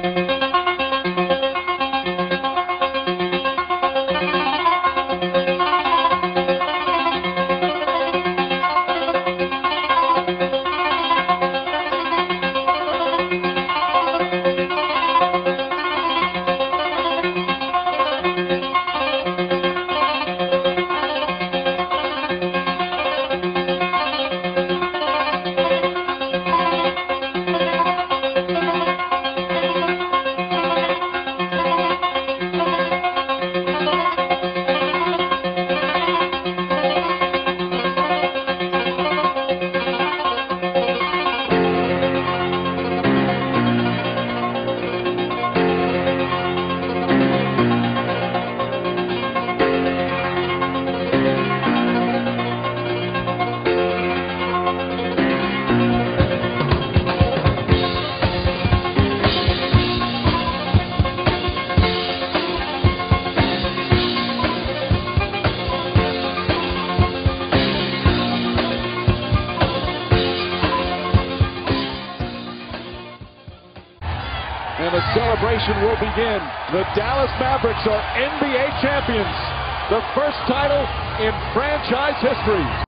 Thank you. And the celebration will begin. The Dallas Mavericks are NBA champions. The first title in franchise history.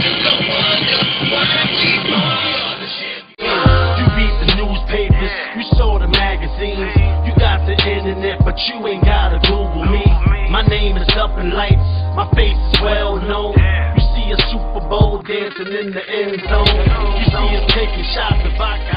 gotta Google me. My name is up in lights, my face is well known. You see a Super Bowl dancing in the end zone. You see us taking shots of vodka